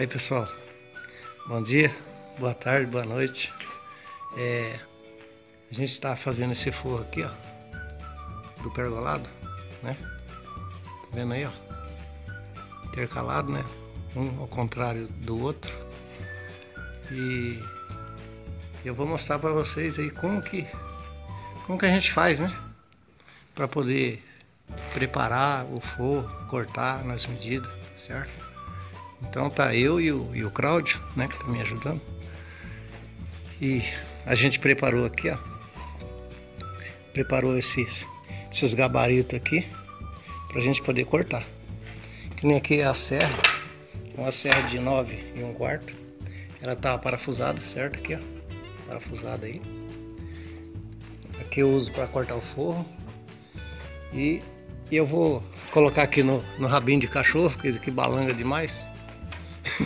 Aí pessoal, bom dia, boa tarde, boa noite. É, a gente está fazendo esse forro aqui, ó, do pergolado, né? Tá vendo aí, ó? Intercalado, né? Um ao contrário do outro. E eu vou mostrar para vocês aí como que como que a gente faz, né? Para poder preparar o forro, cortar nas medidas, certo? Então tá eu e o, e o Cláudio, né, que tá me ajudando. E a gente preparou aqui, ó. Preparou esses, esses gabaritos aqui pra gente poder cortar. Que nem aqui é a serra, uma serra de 9 e um quarto. Ela tá parafusada, certo? Aqui, ó parafusada aí. Aqui eu uso para cortar o forro. E, eu vou colocar aqui no, no rabinho de cachorro, aqui balanga demais.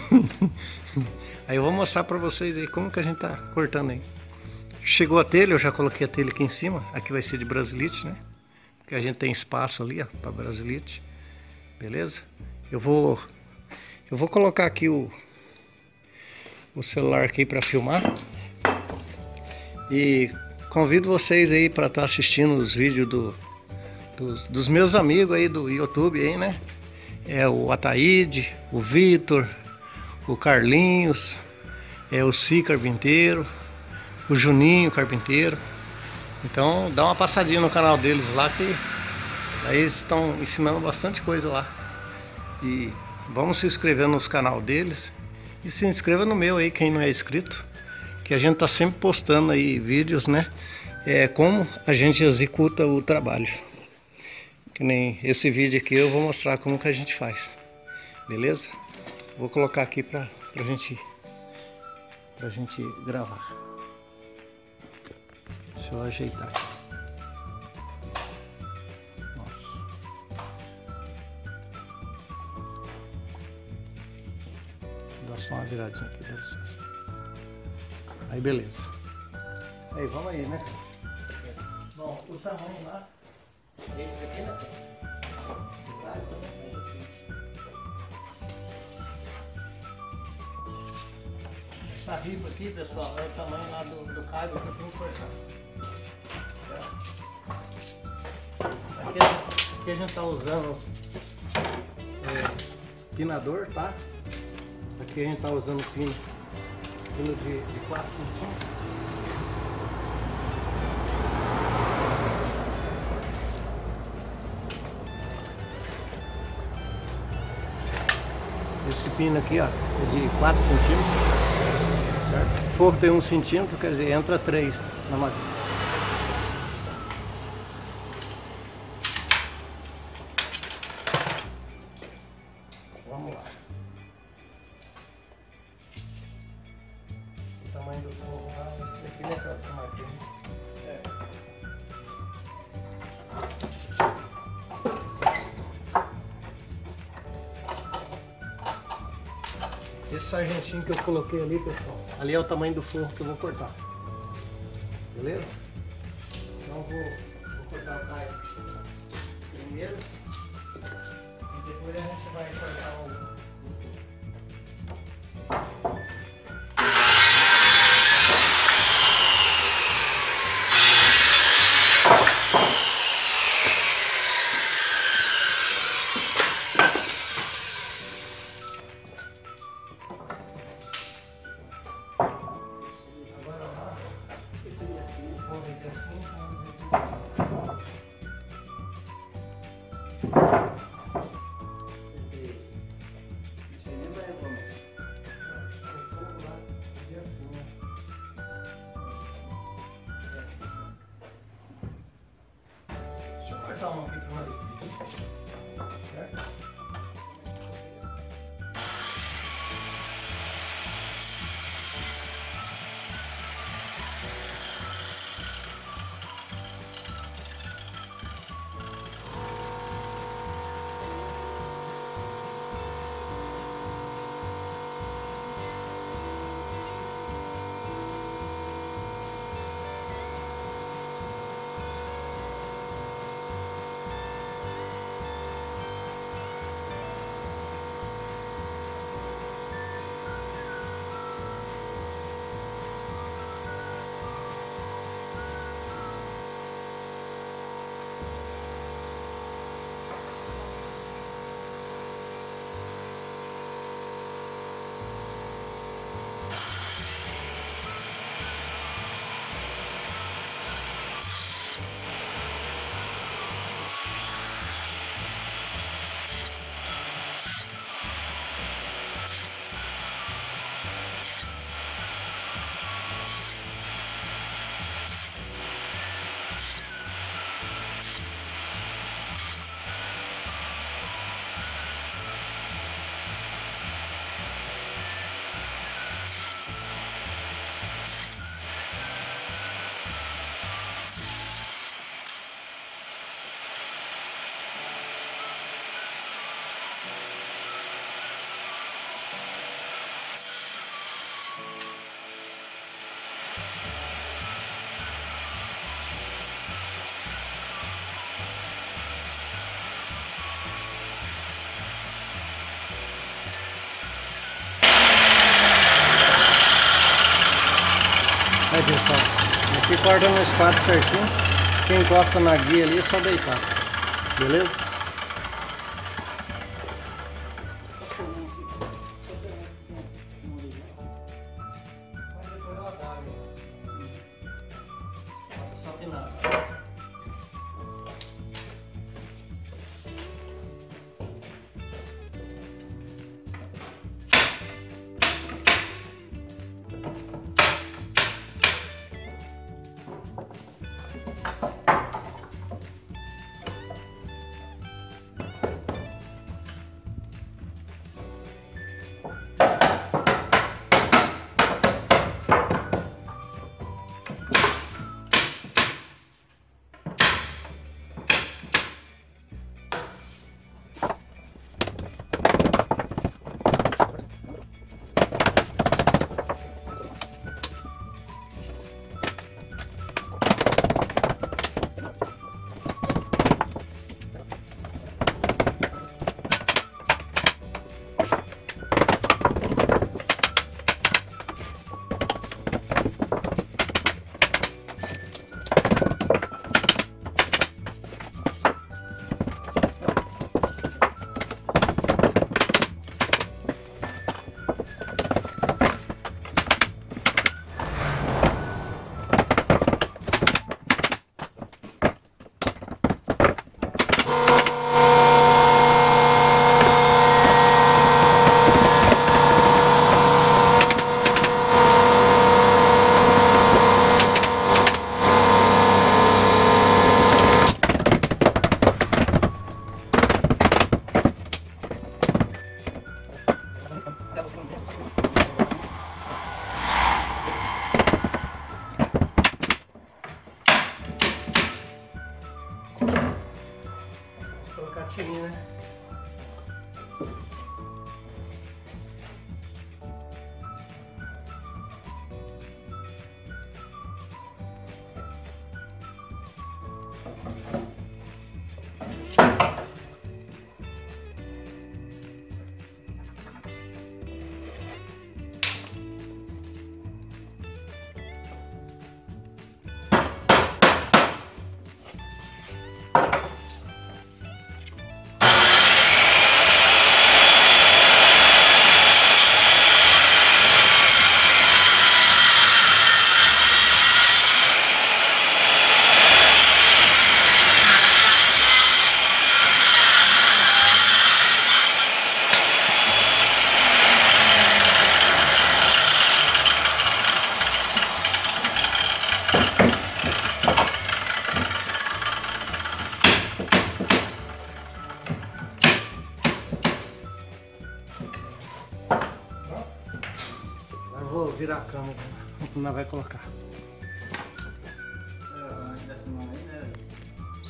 aí eu vou mostrar para vocês aí como que a gente tá cortando aí. Chegou a telha, eu já coloquei a telha aqui em cima. Aqui vai ser de brasilite, né? Porque a gente tem espaço ali, ó, para brasilite. Beleza? Eu vou eu vou colocar aqui o o celular aqui para filmar. E convido vocês aí para estar tá assistindo os vídeos do, dos, dos, meus amigos aí do YouTube aí, né? É o Ataíde, o Vitor, o Carlinhos, é o Si Carpinteiro, o Juninho Carpinteiro. Então dá uma passadinha no canal deles lá que aí eles estão ensinando bastante coisa lá. E vamos se inscrever nos canal deles e se inscreva no meu aí, quem não é inscrito que a gente está sempre postando aí vídeos, né? É como a gente executa o trabalho. Que nem esse vídeo aqui eu vou mostrar como que a gente faz. Beleza? Vou colocar aqui para a gente pra gente gravar. Deixa eu ajeitar aqui. Nossa. Vou dar só uma viradinha aqui, dá licença. Aí beleza. Aí vamos aí, né? Bom, o tamanho lá, esse aqui, né? Essa riba aqui, pessoal, é o tamanho lá do, do cabo que eu tenho que cortar. Aqui, aqui a gente está usando é, pinador, tá? Aqui a gente está usando pino pino de, de 4 centímetros. Esse pino aqui, ó, é de 4 centímetros, certo? Tem 1 centímetro, quer dizer, entra 3 na máquina. Sargentinho que eu coloquei ali, pessoal, ali é o tamanho do forro que eu vou cortar. Beleza? Então vou, vou cortar o caio primeiro e depois a gente vai cortar o cortar pessoal. Aqui corta no espaço certinho. Quem encosta na guia ali é só deitar. Beleza?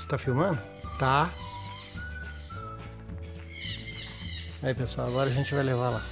Você tá filmando? Tá. Aí pessoal, agora a gente vai levar lá.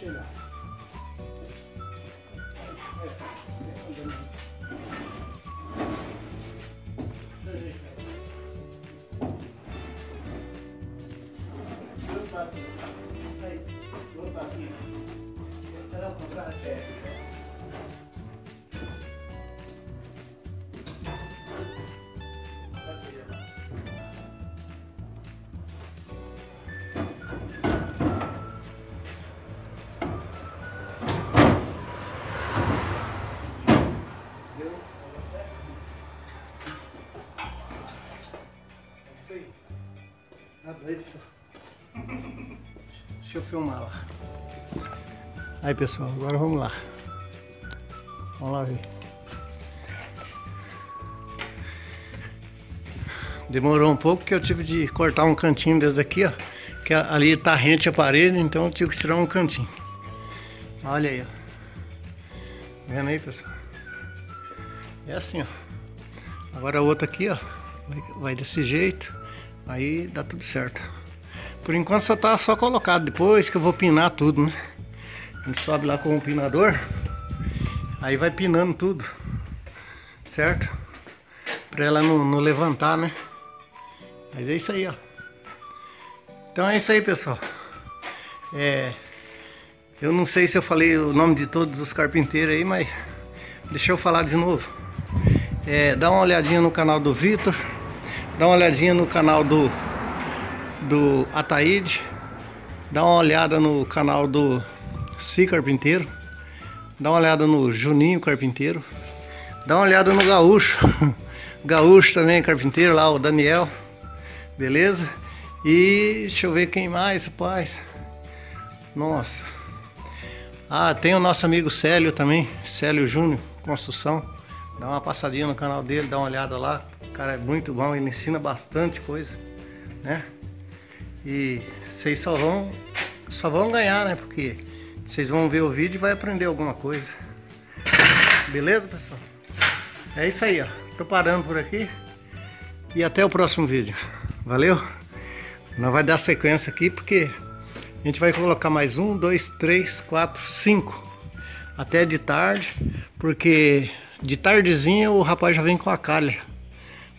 Chegar. Aí, vou aqui. Era o contrário, certo? Deixa eu filmar lá. Aí pessoal, agora vamos lá. Vamos lá ver. Demorou um pouco porque eu tive de cortar um cantinho desse aqui, ó. Que ali tá rente a parede, então eu tive que tirar um cantinho. Olha aí, ó. Tá vendo aí, pessoal? É assim, ó. Agora a outra aqui, ó. Vai, vai desse jeito. Aí dá tudo certo. Por enquanto só tá só colocado. Depois que eu vou pinar tudo, né? A gente sobe lá com o pinador. Aí vai pinando tudo. Certo? Pra ela não, não levantar, né? Mas é isso aí, ó. Então é isso aí, pessoal. É... Eu não sei se eu falei o nome de todos os carpinteiros aí, mas deixa eu falar de novo. É, dá uma olhadinha no canal do Vitor. Dá uma olhadinha no canal do, do Ataíde. Dá uma olhada no canal do Si Carpinteiro. Dá uma olhada no Juninho Carpinteiro. Dá uma olhada no Gaúcho. Gaúcho também, carpinteiro lá, o Daniel. Beleza? E deixa eu ver quem mais, rapaz. Nossa. Ah, tem o nosso amigo Célio também. Célio Júnior, construção. Dá uma passadinha no canal dele, dá uma olhada lá. Cara é muito bom, ele ensina bastante coisa, né? E vocês só vão só vão ganhar, né? Porque vocês vão ver o vídeo e vai aprender alguma coisa. Beleza, pessoal? É isso aí, ó. Tô parando por aqui. E até o próximo vídeo. Valeu? Nós vai dar sequência aqui porque a gente vai colocar mais um, dois, três, quatro, cinco. Até de tarde, porque de tardezinha o rapaz já vem com a calha.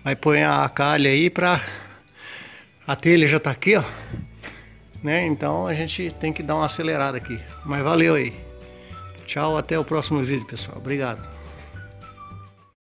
Vai pôr a calha aí pra... A telha já tá aqui, ó. Né? Então a gente tem que dar uma acelerada aqui. Mas valeu aí. Tchau, até o próximo vídeo, pessoal. Obrigado.